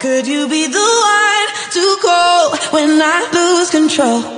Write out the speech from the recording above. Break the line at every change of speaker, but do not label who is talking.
Could you be the one to call when I lose control?